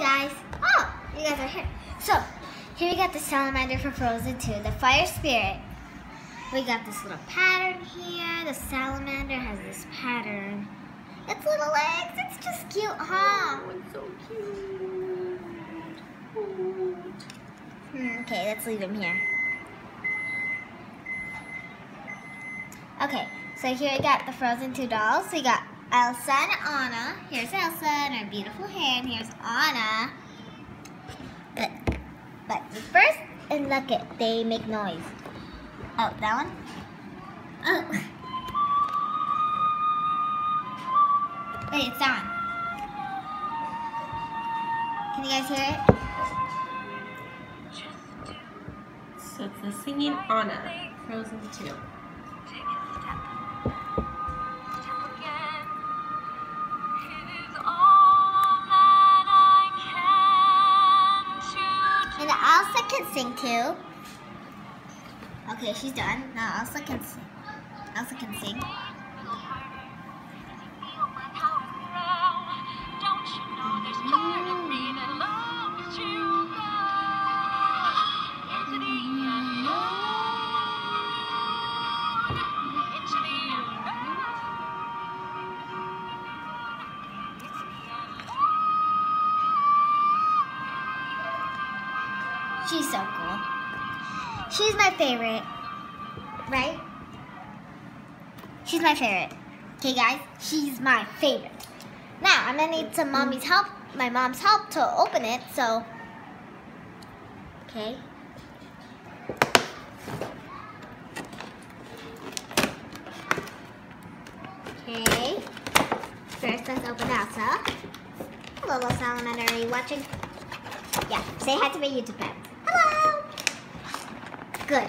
guys. Oh, you guys are here. So, here we got the salamander from Frozen 2, the fire spirit. We got this little pattern here. The salamander has this pattern. Its little legs, it's just cute, huh? Oh, it's so cute. Hmm, okay, let's leave him here. Okay, so here we got the Frozen 2 dolls. We got Elsa and Anna. Here's Elsa and her beautiful hair, and here's Anna. But, but first, and look it, they make noise. Oh, that one? Oh. Wait, it's on. Can you guys hear it? So it's the singing Anna, Frozen 2. Elsa can sing too. Okay, she's done. Now Elsa can sing. Elsa can sing. She's so cool. She's my favorite. Right? She's my favorite. Okay, guys? She's my favorite. Now, I'm gonna need some mommy's help, my mom's help to open it, so. Okay. Okay. First, let's open Elsa. Hello, salamander. Are you watching? Yeah, say hi to my YouTube fans. Good.